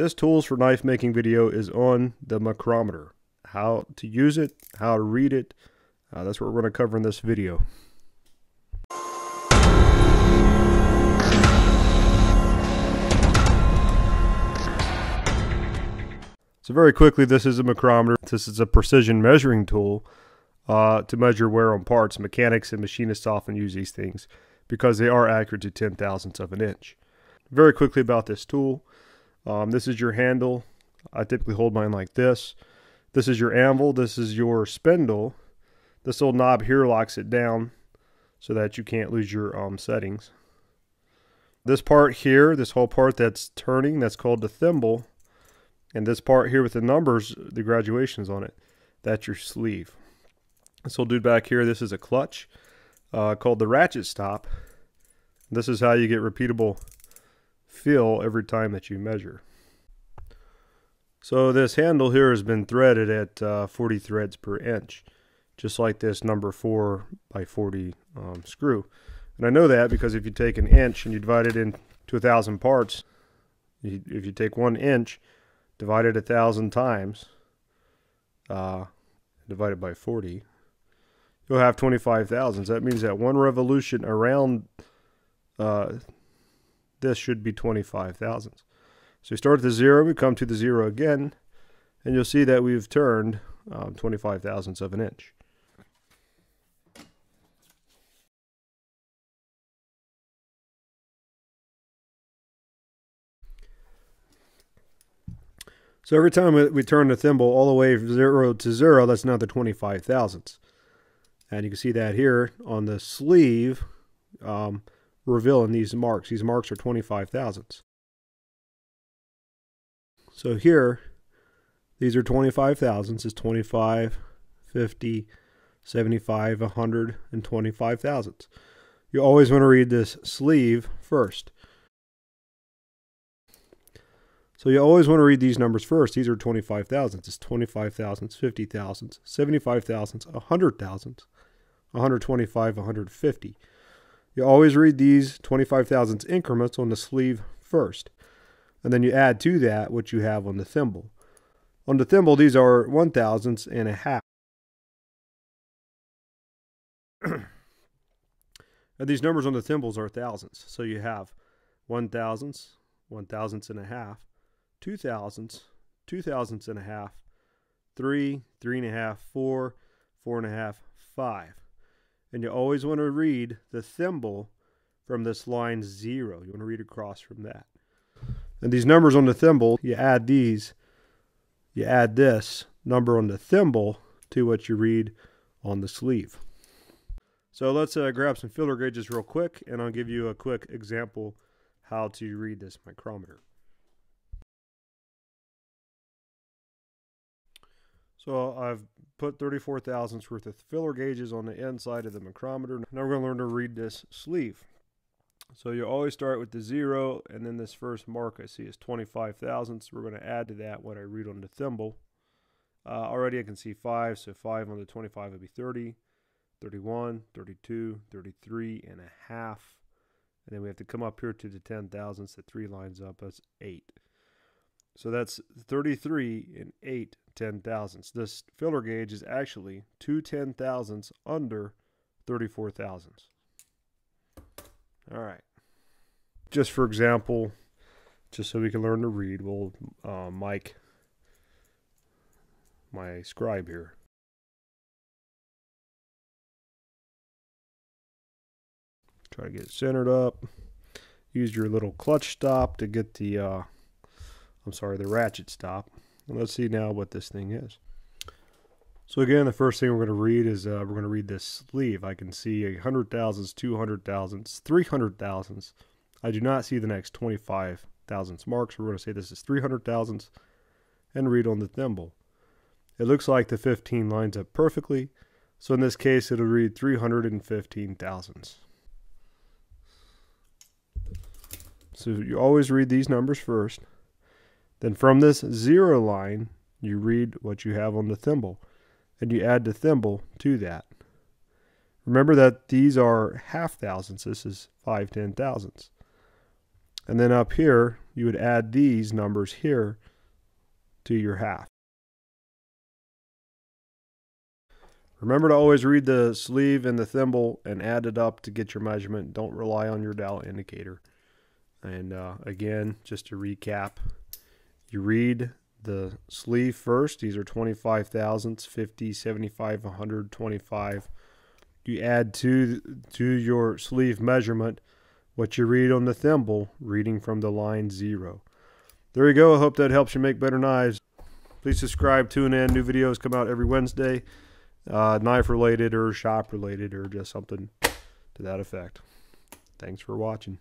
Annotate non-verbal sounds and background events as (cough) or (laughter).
This tools for knife making video is on the micrometer. How to use it, how to read it, uh, that's what we're going to cover in this video. So very quickly, this is a micrometer. This is a precision measuring tool uh, to measure wear on parts. Mechanics and machinists often use these things because they are accurate to ten thousandths of an inch. Very quickly about this tool. Um, this is your handle. I typically hold mine like this. This is your anvil. This is your spindle. This little knob here locks it down so that you can't lose your um, settings. This part here, this whole part that's turning, that's called the thimble. And this part here with the numbers, the graduations on it, that's your sleeve. This little dude back here, this is a clutch uh, called the ratchet stop. This is how you get repeatable feel every time that you measure. So this handle here has been threaded at uh, 40 threads per inch, just like this number 4 by 40 um, screw. And I know that because if you take an inch and you divide it into a thousand parts, you, if you take one inch, divide it a thousand times, uh, divided by 40, you'll have 25 thousandths. That means that one revolution around uh, this should be 25 thousandths. So we start at the zero, we come to the zero again, and you'll see that we've turned um, 25 thousandths of an inch. So every time we turn the thimble all the way from zero to zero, that's another 25 thousandths. And you can see that here on the sleeve, um, revealing these marks. These marks are 25 thousandths. So here, these are 25 thousandths. Is 25, 50, 75, 100, and 25 thousandths. You always want to read this sleeve first. So you always want to read these numbers first. These are 25 thousandths. It's 25 thousandths, 50 thousandths, 75 thousandths, 100 thousandths, 125, 150. You always read these 25 thousandths increments on the sleeve first. And then you add to that what you have on the thimble. On the thimble, these are one thousandths and a half. (clears throat) and these numbers on the thimbles are thousandths. So you have one thousandths, one thousandths and a half, two thousandths, two thousandths and a half, three, three and a half, four, four and a half, five. And you always want to read the thimble from this line zero. You want to read across from that. And these numbers on the thimble, you add these, you add this number on the thimble to what you read on the sleeve. So let's uh, grab some feeler gauges real quick, and I'll give you a quick example how to read this micrometer. So I've put 34 thousandths worth of feeler gauges on the inside of the micrometer. Now we're going to learn to read this sleeve. So you always start with the zero, and then this first mark I see is 25 thousandths. We're going to add to that what I read on the thimble. Uh, already I can see 5, so 5 on the 25 would be 30, 31, 32, 33 and a half. And then we have to come up here to the 10 thousandths. The 3 lines up, that's 8. So that's 33 and 8 10 thousandths. This feeler gauge is actually 2 10 thousandths under 34 thousandths. All right. Just for example, just so we can learn to read, we'll uh, mic my scribe here. Try to get it centered up. Use your little clutch stop to get the, uh, I'm sorry, the ratchet stop. And let's see now what this thing is. So again, the first thing we're going to read is uh, we're going to read this sleeve. I can see a hundred thousandths, two hundred thousandths, three hundred thousandths. I do not see the next twenty-five marks. We're going to say this is three hundred thousandths and read on the thimble. It looks like the 15 lines up perfectly. So in this case, it'll read 315 thousandths. So you always read these numbers first. Then from this zero line, you read what you have on the thimble and you add the thimble to that. Remember that these are half thousandths. This is five ten thousandths. And then up here, you would add these numbers here to your half. Remember to always read the sleeve and the thimble and add it up to get your measurement. Don't rely on your dial indicator. And uh, again, just to recap, you read the sleeve first. These are 25 thousandths, 50, 75, 125. You add to, to your sleeve measurement what you read on the thimble, reading from the line zero. There you go. I hope that helps you make better knives. Please subscribe, tune in. New videos come out every Wednesday uh, knife related or shop related or just something to that effect. Thanks for watching.